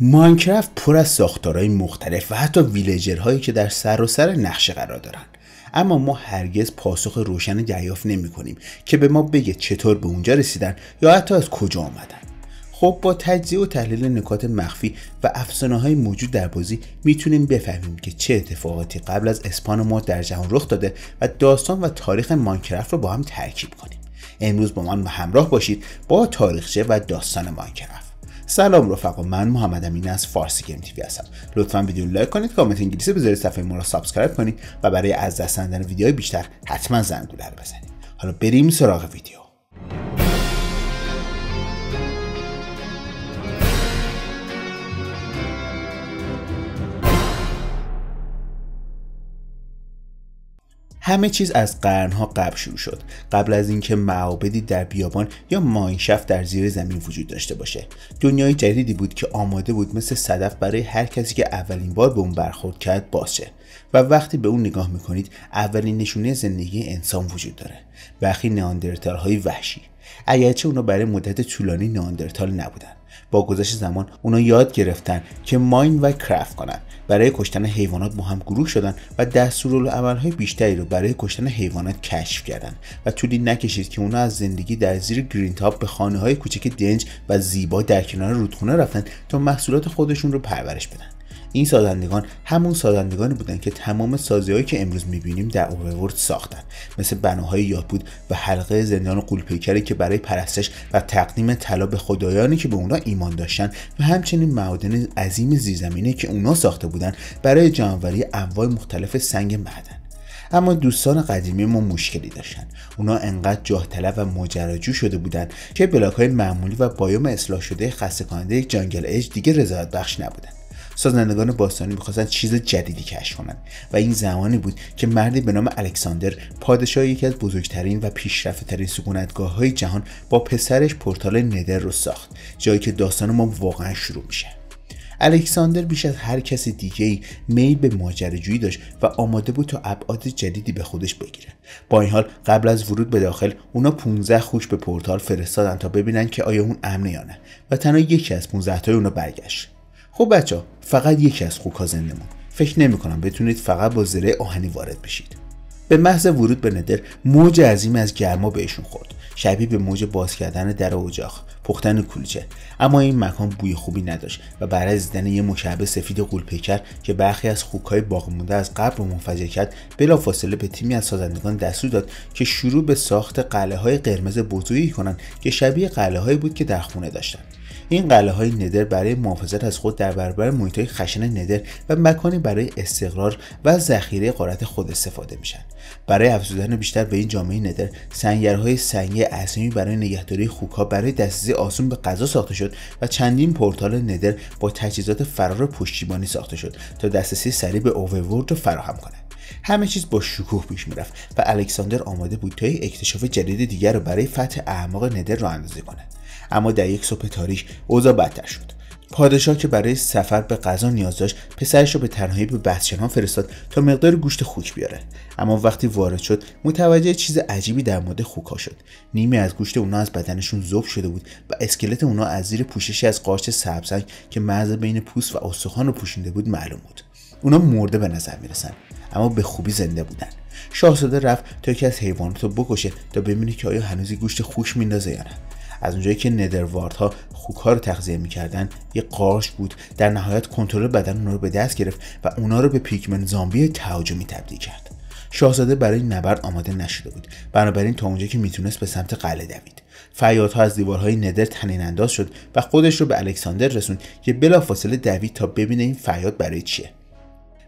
ماینکرافت پر از ساختارهای مختلف و حتی ویلیجرهایی که در سر و سر نقشه قرار دارن. اما ما هرگز پاسخ روشن دریافت نمی کنیم که به ما بگه چطور به اونجا رسیدن یا حتی از کجا آمدن. خب با تجزیه و تحلیل نکات مخفی و افسانه های موجود در بازی می‌تونیم بفهمیم که چه اتفاقاتی قبل از اسپان ما در جهان رخ داده و داستان و تاریخ ماینکرافت رو با هم ترکیب کنیم. امروز با من همراه باشید با تاریخچه و داستان ماینکرافت. سلام رفقا. من محمد امین از فارسی گیم تیوی هستم. لطفا ویدیو لایک کنید کامنت انگلیسی بذارید صفحه ما رو subscribe کنید و برای از دست دادن ویدیوهای بیشتر حتما زنگوله رو بزنید. حالا بریم سراغ ویدیو. همه چیز از قرنها قبل شروع شد. قبل از اینکه معابدی در بیابان یا mineshaft در زیر زمین وجود داشته باشه. دنیای جدیدی بود که آماده بود مثل صدف برای هر کسی که اولین بار به اون برخورد کرد باشه. و وقتی به اون نگاه می‌کنید اولین نشونه زندگی انسان وجود داره. برخی ناندرتال های وحشی. اگرچه اونا برای مدت طولانی ناندرتال نبودن. با گذشت زمان اونا یاد گرفتن که ماین و کرافت کنن. برای کشتن حیوانات با هم گروه شدن و دستورالعملهای بیشتری رو برای کشتن حیوانات کشف کردن. و طولی نکشید که اونا از زندگی در زیر گرین تاپ به خانه های کوچک دنج و زیبا در کنار رودخونه رفتن تا محصولات خودشون رو پرورش بدن. این سازندگان همون سازندگانی بودند که تمام سازیهایی که امروز می‌بینیم در اوورورد ساختن. مثل بناهای یادبود و حلقه زندان قولپیکری که برای پرستش و تقدیم طلا به خدایانی که به اونا ایمان داشتن و همچنین معادن عظیم زیرزمینی که اونا ساخته بودند برای جمعآوری انواع مختلف سنگ معدن. اما دوستان قدیمی ما مشکلی داشتن. اونا انقدر جاه طلب و ماجراجو شده بودند که بلاک های معمولی و بایوم اصلاح شده خسته کننده یک جنگل اج دیگه رضایت بخش نبودن. سازندگان باستانی می‌خواستن چیز جدیدی کشف کنند و این زمانی بود که مردی به نام الکساندر پادشاه یکی از بزرگترین و پیشرفتهترین سکونتگاه های جهان با پسرش پورتال ندر رو ساخت جایی که داستان ما واقعا شروع میشه. الکساندر بیش از هر کس دیگه ای میل به ماجراجویی داشت و آماده بود تا ابعاد جدیدی به خودش بگیره. با این حال قبل از ورود به داخل اونا 15 خوش به پورتال فرستادن تا ببینن که آیا اون امنه یا نه. و تنها یکی از 15 تای اونا برگشت. خب بچه فقط یکی از خوک ها زنده موند فکر نمی کنم بتونید فقط با زره آهنی وارد بشید. به محض ورود به ندر موج عظیم از گرما بهشون خورد. شبیه به موج باز کردن در اجاق پختن کلچه. اما این مکان بوی خوبی نداشت و برای از دیدن یه مکعب سفید قولپیکر که برخی از خوکهای باقی مونده از قبل رو منفجر کرد بلافاصله به تیمی از سازندگان دستور داد که شروع به ساخت قله های قرمز بزرگی کنند که شبیه هایی بود که در خونه داشتند. این قلعه های ندر برای محافظت از خود در برابر محیط خشن ندر و مکانی برای استقرار و ذخیره قارت خود استفاده میشن. برای افزودن بیشتر به این جامعه ندر سنگرهای سنگی عظیمی برای نگهداری خوکها برای دسترسی آسون به غذا ساخته شد و چندین پورتال ندر با تجهیزات فرار پشتیبانی ساخته شد تا دسترسی سریع به اوورورد رو فراهم کنه. همه چیز با شکوه پیش می‌رفت و الکساندر آماده بود تا اکتشاف جدید دیگر رو برای فتح اعماق ندر را اندازه کنه. اما در یک صبح تاریک اوضاع بدتر شد. پادشاه که برای سفر به غذا نیاز داشت پسرش رو به تنهایی به بسچنان فرستاد تا مقدار گوشت خوک بیاره. اما وقتی وارد شد متوجه چیز عجیبی در مورد خوکها شد. نیمی از گوشت اونا از بدنشون ذوب شده بود و اسکلت اونا از زیر پوششی از قارچ سبزنگ که مرز بین پوست و استخوان رو پوشیده بود معلوم بود. اونا مرده به نظر می‌رسن اما به خوبی زنده بودن. شاهزاده رفت تا یکی از حیوانات رو بکشه تا ببینه که آیا هنوزی گوشت خوش میندازه یا نه. از اونجایی که ندرواردها خوک ها رو تغذیه می‌کردن یه قارش بود. در نهایت کنترل بدن اونا رو به دست گرفت و اونا رو به پیکمن زامبی تهاجمی تبدیل کرد. شاهزاده برای نبرد آماده نشده بود. بنابراین تا اونجا که می‌تونست به سمت قلعه دوید. فریادها از دیوارهای ندر تنین انداز شد و خودش رو به الکساندر رسوند که بلافاصله دوید تا ببینه این فریاد برای چیه.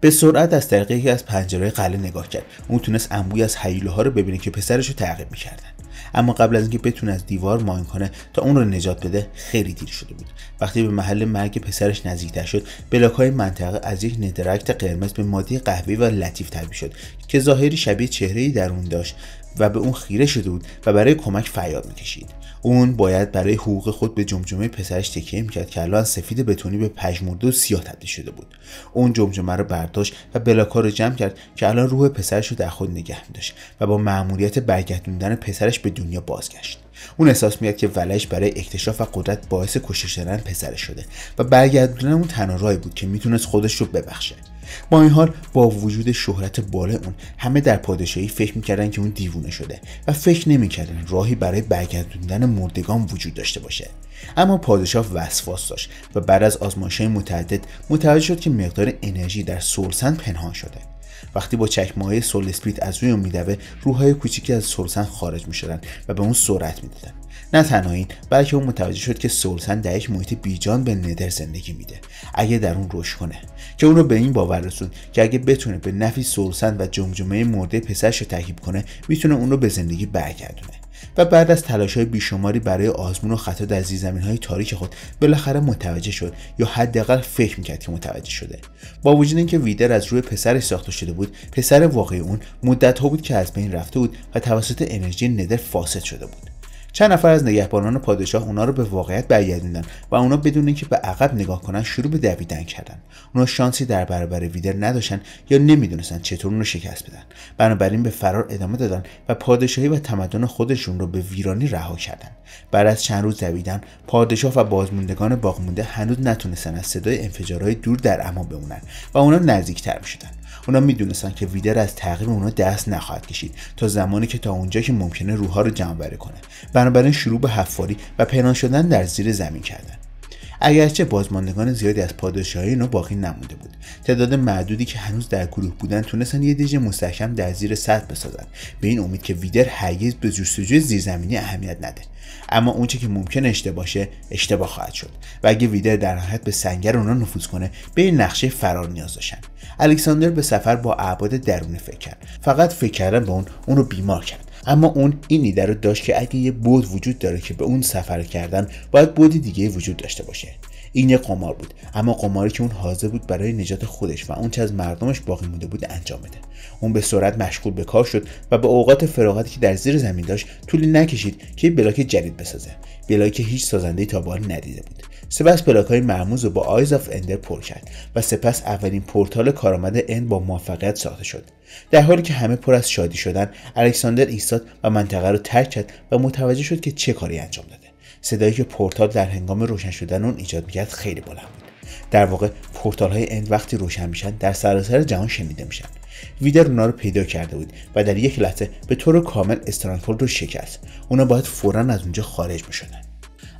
به سرعت از طریق یکی از پنجره قلعه نگاه کرد. اون تونست انبوی از ها رو ببینه که پسرش رو تعقیب می‌کردن. اما قبل از اینکه بتونه از دیوار ماین کنه تا اون رو نجات بده خیلی دیر شده بود. وقتی به محل مرگ پسرش نزدیکتر شد بلاک های منطقه از یک ندرکت قرمز به ماده قهوه‌ای و لطیف تبدیل شد که ظاهری شبیه چهره در اون داشت. و به اون خیره شده بود و برای کمک فریاد می‌کشید. اون باید برای حقوق خود به جمجمه پسرش تکیه می‌کرد که الان سفید بتونی به پژمرده و سیاه تبدیل شده بود. اون جمجمه رو برداشت و بلاکا رو جمع کرد که الان روح پسرش رو در خود نگه میداشت و با مأموریت برگردوندن پسرش به دنیا بازگشت. اون احساس میاد که ولش برای اکتشاف و قدرت باعث کشته شدن پسرش شده و برگردوندن اون تنها بود که می‌تونست خودش رو ببخشه. با این حال با وجود شهرت بالا اون همه در پادشاهی فکر می‌کردن که اون دیوونه شده و فکر نمی‌کردن راهی برای برگردوندن مردگان وجود داشته باشه. اما پادشاه وسواس داشت و بعد از آزمایش متعدد متوجه شد که مقدار انرژی در سولسن پنهان شده. وقتی با چکمه های سول از روی اون میدوه روحهای کوچیکی از سولسن خارج می‌شدن و به اون سرعت می‌دادن. نه تنها این بلکه اون متوجه شد که سولسن در یک محیط بیجان به ندر زندگی میده. اگه در اون رشد کنه. که اون رو به این باور رسوند که اگه بتونه به نفی سولسن و جمجمه مرده پسرش رو کنه می‌تونه اون رو به زندگی برگردونه. و بعد از تلاش های بیشماری برای آزمون و خطا در زیرزمین های تاریک خود بالاخره متوجه شد یا حداقل فکر می‌کرد که متوجه شده. با وجود اینکه ویدر از روی پسرش ساخته شده بود پسر واقعی اون مدت ها بود که از بین رفته بود و توسط انرژی ندر فاسد شده بود. چند نفر از نگهبانان پادشاه اونا رو به واقعیت برگردوندن و اونا بدون اینکه به عقب نگاه کنن شروع به دویدن کردن. اونا شانسی در برابر ویدر نداشتن یا نمی‌دونستن چطور اون رو شکست بدن. بنابراین به فرار ادامه دادن و پادشاهی و تمدن خودشون رو به ویرانی رها کردن. بعد از چند روز دویدن پادشاه و بازموندگان باقمونده هنوز نتونستن از صدای انفجارهای دور در امان بمونن و اونا نزدیکتر می‌شدن. اونا می‌دونستن که ویدر از تغییر اونا دست نخواهد کشید تا زمانی که تا اونجا که ممکنه روحها رو جمع کنه. بنابراین شروع به حفاری و پنهان شدن در زیر زمین کردن. اگرچه بازماندگان زیادی از پادشاهی اینا باقی نمونده بود. تعداد معدودی که هنوز در گروه بودن تونستن یه دیژ مستحکم در زیر سطح بسازن. به این امید که ویدر هرگز به جستجوی زیرزمینی اهمیت نده. اما اونچه که ممکن اشتباه باشه اشتباه خواهد شد و اگه ویدر در نهایت به سنگر اونا نفوذ کنه به این نقشه فرار نیاز داشتن. الکساندر به سفر با اعباد درونه فکر کرد. فقط فکر کردن به اون اون رو بیمار کرد. اما اون این ایده رو داشت که اگه یه بود وجود داره که به اون سفر کردن باید بودی دیگه وجود داشته باشه. این یه قمار بود. اما قماری که اون حاضر بود برای نجات خودش و اون چه از مردمش باقی مونده بود انجام بده. اون به سرعت مشغول به کار شد و به اوقات فراغتی که در زیر زمین داشت طولی نکشید که بلاک جدید بسازه. block ی که هیچ سازنده تا ندیده بود. سپس block های مرموز رو با Eyes of Ender پر کرد و سپس اولین پورتال کارآمد End با موفقیت ساخته شد. در حالی که همه پر از شادی شدن الکساندر ایستاد و منطقه رو ترک کرد و متوجه شد که چه کاری انجام داده. صدایی که پورتال در هنگام روشن شدن اون ایجاد می‌کرد خیلی بلند بود. در واقع پورتال های End وقتی روشن میشن در سراسر جهان شنیده میشن. Wither اونا رو پیدا کرده بود و در یک لحظه به طور کامل stronghold رو شکست. اونا باید فورا از اونجا خارج می‌شدن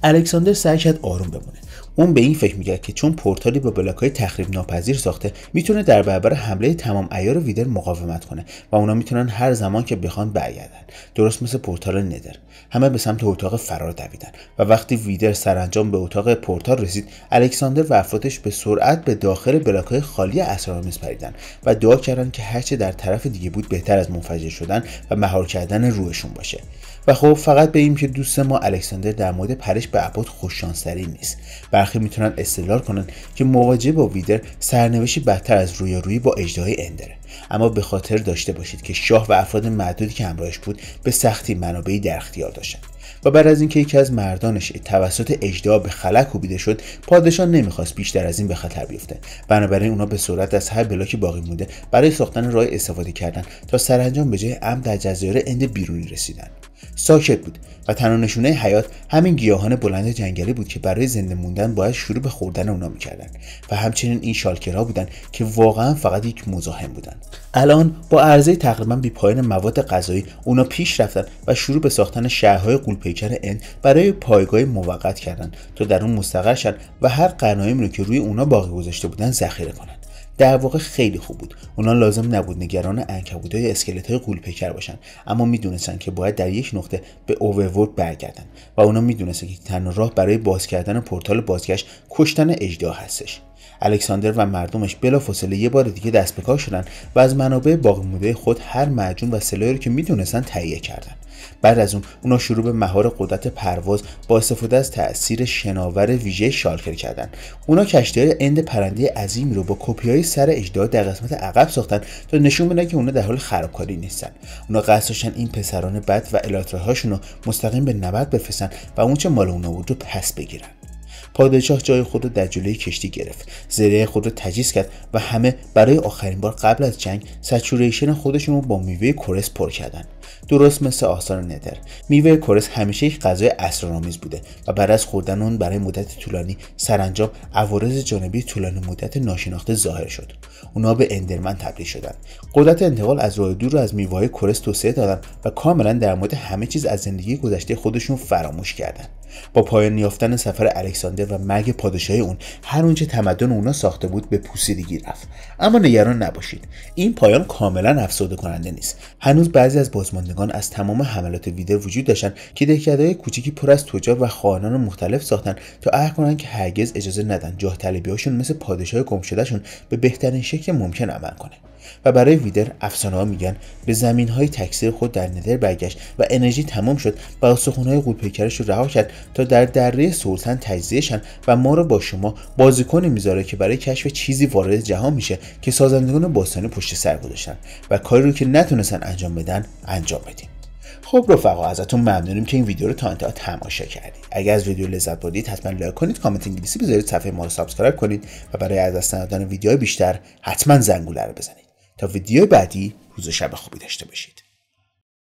الکساندر سعی کرد آروم بمونه. اون به این فکر می‌کرد که چون پورتالی با block های تخریب ناپذیر ساخته می‌تونه در برابر حمله تمام عیار Wither مقاومت کنه و اونا می‌تونن هر زمان که بخوان برگردن. درست مثل پورتال Nether همه به سمت اتاق فرار دویدن و وقتی Wither سرانجام به اتاق پورتال رسید الکساندر و افرادش به سرعت به داخل block های خالی اسرارآمیز پریدن و دعا کردن که هرچه در طرف دیگه بود بهتر از منفجر شدن و مهار کردن روحشون باشه. و خب فقط به که دوست ما الکساندر در مورد پرش به عباد خوششانسری نیست. برخی می‌تونن استدلال کنن که مواجهه با ویدر سرنوشتی بدتر از رویارویی با اجدهای اندره اما به خاطر داشته باشید که شاه و افراد معدودی که همراهش بود به سختی منابعی در اختیار داشتند. و بعد از اینکه یکی از مردانش توسط اجدا به خلق کوبیده شد پادشاه نمی‌خواست بیشتر از این به خطر بیفته. بنابراین اونا به صورت از هر بلاکی باقی مونده. برای ساختن راه استفاده کردن تا سرانجام به جای امن در جزایر اند بیرونی رسیدن. ساکت بود و تنها نشونه حیات همین گیاهان بلند جنگلی بود که برای زنده موندن باید شروع به خوردن اونا می‌کردن و همچنین این شالکرها بودن که واقعا فقط یک مزاحم بودن. الان با عرضه تقریبا بی پایان مواد غذایی اونا پیش رفتن و شروع به ساختن شهرهای قولپیکر ان برای پایگاه موقت کردن. تا در اون مستقر شن و هر غنایمی رو که روی اونا باقی گذاشته بودن ذخیره کنن. در واقع خیلی خوب بود. اونا لازم نبود نگران های اسکلت های قولپیکر باشن. اما می‌دونستن که باید در یک نقطه به اوورورد برگردن. و اونا می‌دونستن که تنها راه برای باز کردن پورتال بازگشت کشتن اجدا هستش. الکساندر و مردمش بلافاصله یه بار دیگه دست به کار شدن و از منابع باقی مونده خود هر معجون و سلاحی رو که می‌دونستن تهیه کردن. بعد از اون اونا شروع به مهار قدرت پرواز با استفاده از تاثیر شناور ویژه شالکر کردن. اونا کشتی های End پرنده عظیمی رو با کپی های سر اژدها در قسمت عقب ساختن تا نشون بدن که اونا در حال خرابکاری نیستن. اونا قصد داشتن این پسران بد و elytra هاشون رو مستقیم به نبرد بفرستن و اونچه مال اونا بود رو پس بگیرن. پادشاه جای خود رو در جلوی کشتی گرفت. زره خود رو تجهیز کرد و همه برای آخرین بار قبل از جنگ saturation خودشون رو با میوه chorus پر کردن. درست مثل آثار Nether میوه chorus همیشه یک غذای اسرارآمیز بوده و بعد از خوردن اون برای مدت طولانی سرانجام عوارض جانبی طولانی مدت ناشناخته ظاهر شد. اونا به اندرمن تبدیل شدن. قدرت انتقال از راه دور رو از میوه کورس توسعه دادن و کاملا در مورد همه چیز از زندگی گذشته خودشون فراموش کردن. با پایان یافتن سفر الکساندر و مرگ پادشاهی اون هر اونچه تمدن اونا ساخته بود به پوسیدگی رفت. اما نگران نباشید. این پایان کاملا افسرده کننده نیست. هنوز بعضی از بازماندگان از تمام حملات ویدر وجود داشتن که دهکدههای کوچیکی پر از تجار و خواهران مختلف ساختن تا عهد کنن که هرگز اجازه ندن جاه طلبیهاشون مثل پادشاه گمشدهشون به بهترین شکل ممکن عمل کنه. و برای ویدر افسانه ها میگن به زمین های تکثیر خود در ندر برگشت و انرژی تمام شد و استخون های قولپیکرش رو رها کرد تا در دره سلطن تجزیهشن و ما رو با شما بازیکن می‌ذاره که برای کشف چیزی وارد جهان میشه که سازندگان باستانی پشت سر گذاشتن و کاری رو که نتونستن انجام بدن انجام بدیم خب رفقا ازتون ممنونیم که این ویدیو رو تا انتها تماشا کردید اگر از ویدیو لذت بردید حتما لایک کنید کامنت انگلیسی بذارید صفحه ما رو subscribe کنید و برای از دست ندادن ویدیوهای بیشتر حتما زنگوله رو بزنید. تا ویدیو بعدی روز شب خوبی داشته باشید.